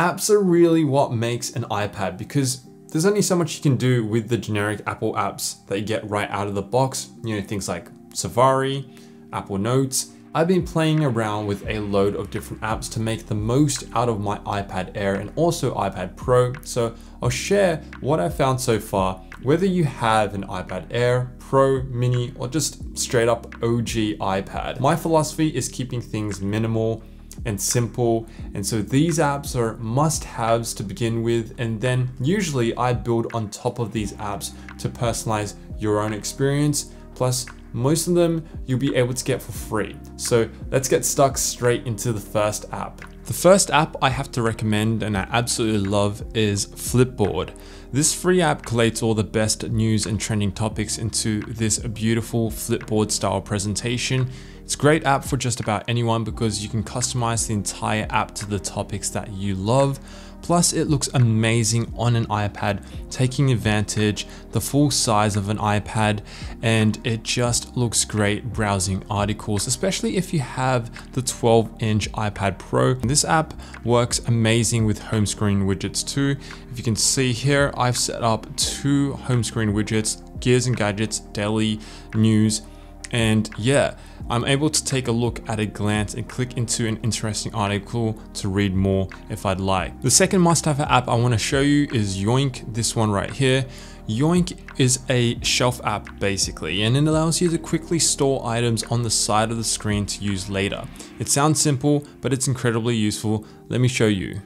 Apps are really what makes an iPad because there's only so much you can do with the generic Apple apps that you get right out of the box. You know, things like Safari, Apple Notes. I've been playing around with a load of different apps to make the most out of my iPad Air and also iPad Pro. So I'll share what I found so far, whether you have an iPad Air, Pro, Mini, or just straight up OG iPad. My philosophy is keeping things minimal and simple. And so these apps are must haves to begin with. And then usually I build on top of these apps to personalize your own experience. Plus most of them you'll be able to get for free. So let's get stuck straight into the first app. The first app I have to recommend and I absolutely love is Flipboard. This free app collates all the best news and trending topics into this beautiful Flipboard style presentation it's a great app for just about anyone because you can customize the entire app to the topics that you love. Plus it looks amazing on an iPad, taking advantage the full size of an iPad and it just looks great browsing articles, especially if you have the 12 inch iPad Pro. This app works amazing with home screen widgets too. If you can see here, I've set up two home screen widgets, Gears and Gadgets, Daily News, and yeah, I'm able to take a look at a glance and click into an interesting article to read more if I'd like. The second must-have app I want to show you is Yoink, this one right here. Yoink is a shelf app basically, and it allows you to quickly store items on the side of the screen to use later. It sounds simple, but it's incredibly useful. Let me show you.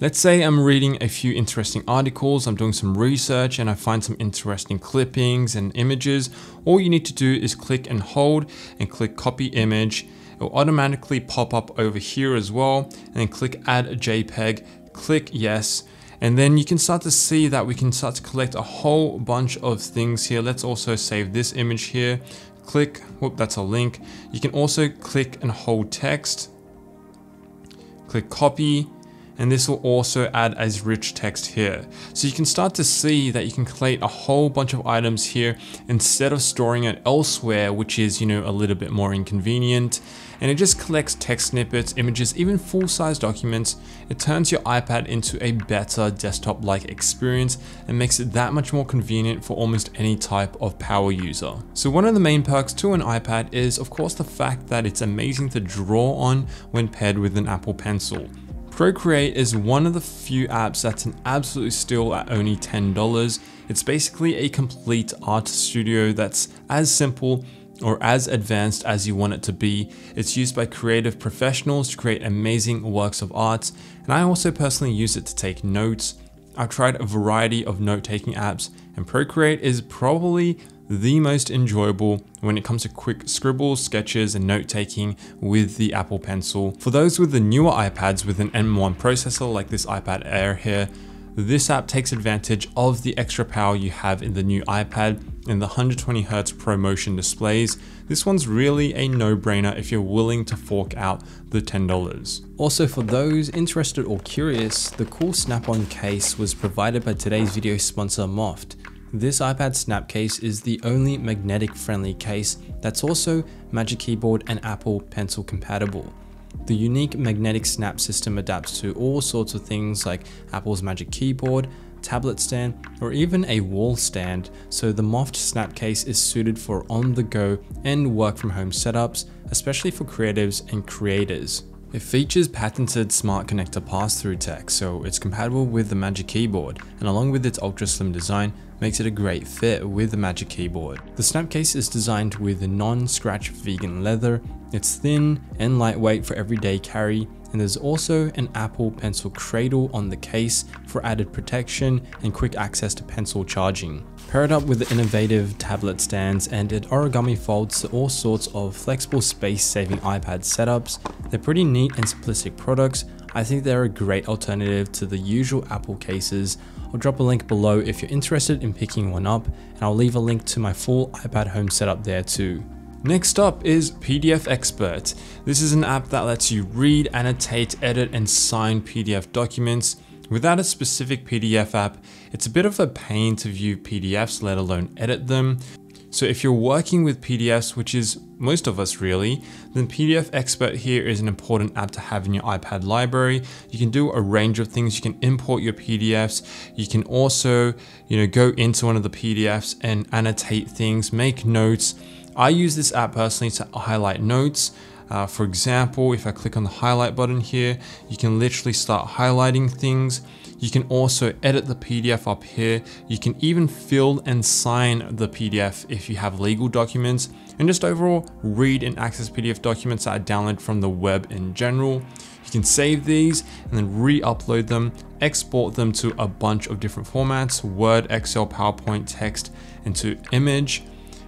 Let's say I'm reading a few interesting articles, I'm doing some research and I find some interesting clippings and images. All you need to do is click and hold and click copy image. It will automatically pop up over here as well and then click add a JPEG, click yes. And then you can start to see that we can start to collect a whole bunch of things here. Let's also save this image here. Click, whoop, that's a link. You can also click and hold text. Click copy and this will also add as rich text here. So you can start to see that you can collate a whole bunch of items here instead of storing it elsewhere, which is, you know, a little bit more inconvenient. And it just collects text snippets, images, even full-size documents. It turns your iPad into a better desktop-like experience and makes it that much more convenient for almost any type of power user. So one of the main perks to an iPad is of course the fact that it's amazing to draw on when paired with an Apple Pencil. Procreate is one of the few apps that's an absolute steal at only $10. It's basically a complete art studio that's as simple or as advanced as you want it to be. It's used by creative professionals to create amazing works of art, and I also personally use it to take notes. I've tried a variety of note-taking apps, and Procreate is probably the most enjoyable when it comes to quick scribbles, sketches, and note-taking with the Apple Pencil. For those with the newer iPads with an M1 processor like this iPad Air here, this app takes advantage of the extra power you have in the new iPad and the 120Hz ProMotion displays. This one's really a no-brainer if you're willing to fork out the $10. Also for those interested or curious, the cool snap-on case was provided by today's video sponsor Moft. This iPad Snap case is the only magnetic friendly case that's also Magic Keyboard and Apple Pencil compatible. The unique magnetic snap system adapts to all sorts of things like Apple's Magic Keyboard, tablet stand, or even a wall stand, so the Moft Snap case is suited for on-the-go and work-from-home setups, especially for creatives and creators. It features patented smart connector pass-through tech, so it's compatible with the Magic Keyboard, and along with its ultra slim design, makes it a great fit with the Magic Keyboard. The Snapcase is designed with non-scratch vegan leather, it's thin and lightweight for everyday carry, and there's also an Apple Pencil cradle on the case for added protection and quick access to pencil charging. Paired up with innovative tablet stands and it origami folds to all sorts of flexible space-saving iPad setups, they're pretty neat and simplistic products. I think they're a great alternative to the usual Apple cases. I'll drop a link below if you're interested in picking one up, and I'll leave a link to my full iPad home setup there too. Next up is PDF Expert. This is an app that lets you read, annotate, edit, and sign PDF documents. Without a specific PDF app, it's a bit of a pain to view PDFs, let alone edit them. So if you're working with PDFs, which is most of us really, then PDF Expert here is an important app to have in your iPad library. You can do a range of things. You can import your PDFs. You can also, you know, go into one of the PDFs and annotate things, make notes. I use this app personally to highlight notes. Uh, for example, if I click on the highlight button here, you can literally start highlighting things. You can also edit the PDF up here. You can even fill and sign the PDF if you have legal documents and just overall read and access PDF documents that I download from the web in general. You can save these and then re-upload them, export them to a bunch of different formats, Word, Excel, PowerPoint, text, into image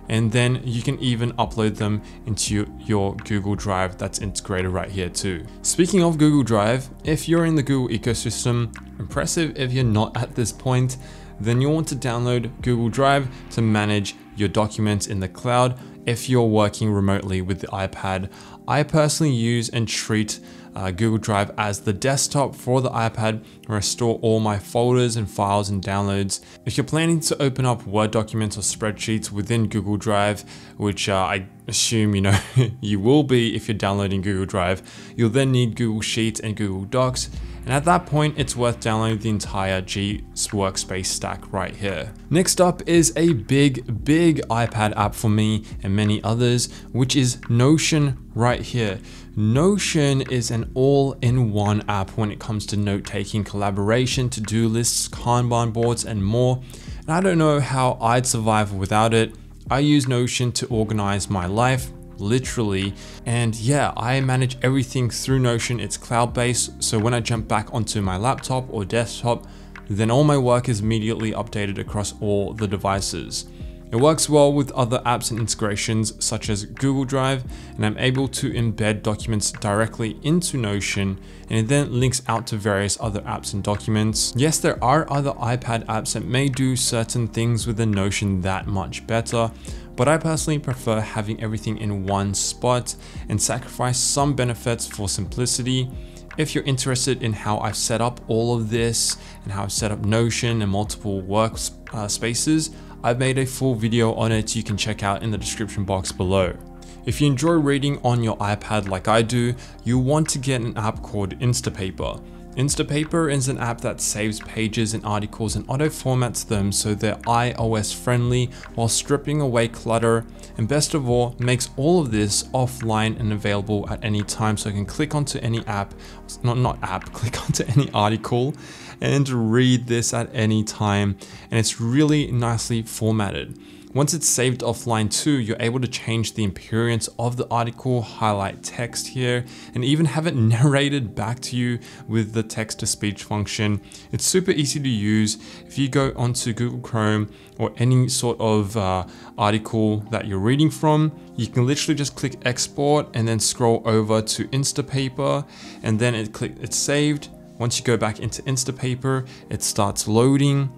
and then you can even upload them into your Google Drive that's integrated right here too. Speaking of Google Drive, if you're in the Google ecosystem, impressive if you're not at this point, then you'll want to download Google Drive to manage your documents in the cloud if you're working remotely with the iPad. I personally use and treat uh, Google Drive as the desktop for the iPad where I store all my folders and files and downloads. If you're planning to open up Word documents or spreadsheets within Google Drive, which uh, I assume you know you will be if you're downloading Google Drive, you'll then need Google Sheets and Google Docs. And at that point, it's worth downloading the entire G workspace stack right here. Next up is a big, big iPad app for me and many others, which is Notion right here. Notion is an all-in-one app when it comes to note-taking, collaboration, to-do lists, Kanban boards, and more. And I don't know how I'd survive without it. I use Notion to organize my life, literally. And yeah, I manage everything through Notion. It's cloud-based, so when I jump back onto my laptop or desktop, then all my work is immediately updated across all the devices. It works well with other apps and integrations such as Google Drive and I'm able to embed documents directly into Notion and it then links out to various other apps and documents. Yes, there are other iPad apps that may do certain things with within Notion that much better, but I personally prefer having everything in one spot and sacrifice some benefits for simplicity if you're interested in how I've set up all of this and how I've set up Notion and multiple work uh, spaces, I've made a full video on it you can check out in the description box below. If you enjoy reading on your iPad like I do, you'll want to get an app called Instapaper. Instapaper is an app that saves pages and articles and auto formats them so they're iOS friendly while stripping away clutter. And best of all makes all of this offline and available at any time. So I can click onto any app, not, not app, click onto any article and read this at any time. And it's really nicely formatted. Once it's saved offline too, you're able to change the appearance of the article, highlight text here, and even have it narrated back to you with the text to speech function. It's super easy to use. If you go onto Google Chrome or any sort of uh, article that you're reading from, you can literally just click export and then scroll over to Instapaper and then it click it's saved. Once you go back into Instapaper, it starts loading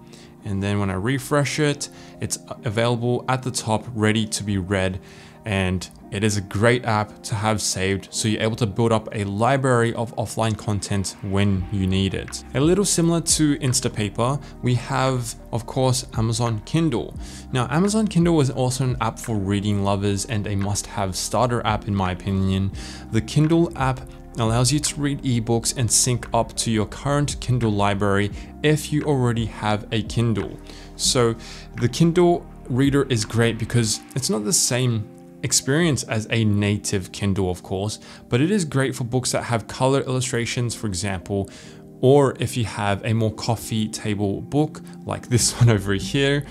and then when I refresh it, it's available at the top ready to be read and it is a great app to have saved so you're able to build up a library of offline content when you need it. A little similar to Instapaper, we have of course Amazon Kindle. Now Amazon Kindle is also an app for reading lovers and a must-have starter app in my opinion. The Kindle app allows you to read ebooks and sync up to your current Kindle library if you already have a Kindle. So the Kindle reader is great because it's not the same experience as a native Kindle, of course, but it is great for books that have color illustrations, for example, or if you have a more coffee table book like this one over here,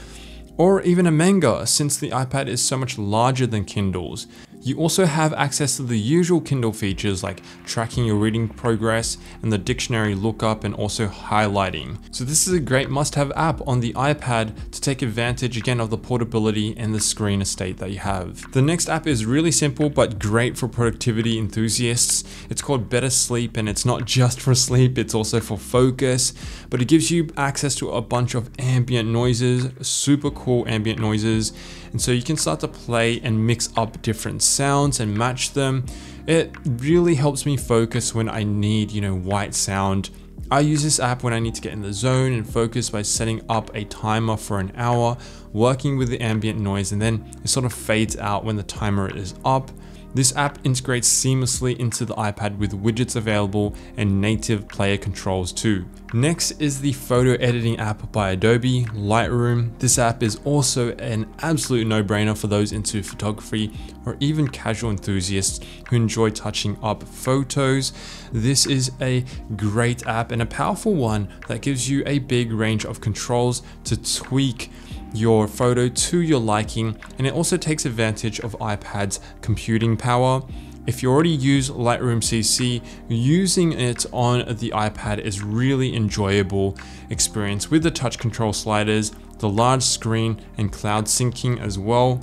or even a manga since the iPad is so much larger than Kindles. You also have access to the usual Kindle features like tracking your reading progress and the dictionary lookup and also highlighting. So this is a great must-have app on the iPad to take advantage again of the portability and the screen estate that you have. The next app is really simple but great for productivity enthusiasts. It's called Better Sleep and it's not just for sleep, it's also for focus, but it gives you access to a bunch of ambient noises, super cool ambient noises, and so you can start to play and mix up different sounds and match them. It really helps me focus when I need, you know, white sound I use this app when I need to get in the zone and focus by setting up a timer for an hour, working with the ambient noise, and then it sort of fades out when the timer is up. This app integrates seamlessly into the iPad with widgets available and native player controls too. Next is the photo editing app by Adobe, Lightroom. This app is also an absolute no-brainer for those into photography or even casual enthusiasts who enjoy touching up photos. This is a great app and a powerful one that gives you a big range of controls to tweak your photo to your liking and it also takes advantage of iPad's computing power. If you already use Lightroom CC, using it on the iPad is really enjoyable experience with the touch control sliders, the large screen and cloud syncing as well.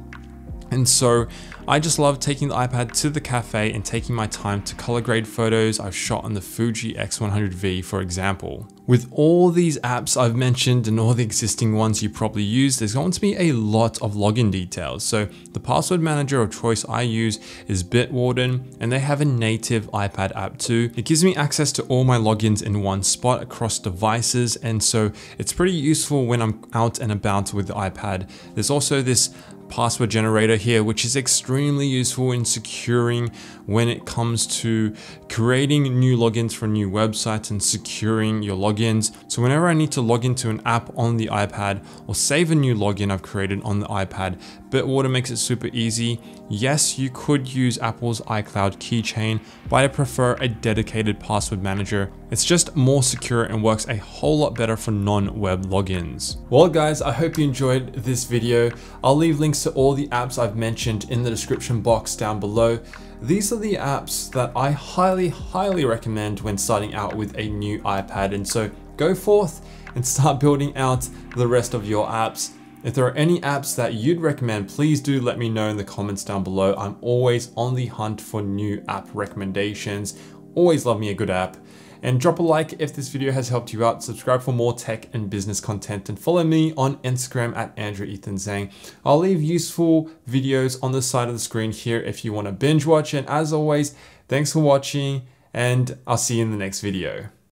And so I just love taking the iPad to the cafe and taking my time to color grade photos I've shot on the Fuji X100V for example. With all these apps I've mentioned and all the existing ones you probably use, there's going to be a lot of login details. So the password manager of choice I use is Bitwarden and they have a native iPad app too. It gives me access to all my logins in one spot across devices and so it's pretty useful when I'm out and about with the iPad. There's also this password generator here, which is extremely useful in securing when it comes to creating new logins for new websites and securing your logins. So whenever I need to log into an app on the iPad or save a new login I've created on the iPad, Bitwarden makes it super easy. Yes, you could use Apple's iCloud keychain, but I prefer a dedicated password manager. It's just more secure and works a whole lot better for non-web logins. Well guys, I hope you enjoyed this video. I'll leave links to all the apps I've mentioned in the description box down below. These are the apps that I highly, highly recommend when starting out with a new iPad. And so go forth and start building out the rest of your apps. If there are any apps that you'd recommend, please do let me know in the comments down below. I'm always on the hunt for new app recommendations. Always love me a good app. And drop a like if this video has helped you out. Subscribe for more tech and business content and follow me on Instagram at Andrew Ethan Zeng. I'll leave useful videos on the side of the screen here if you want to binge watch. And as always, thanks for watching and I'll see you in the next video.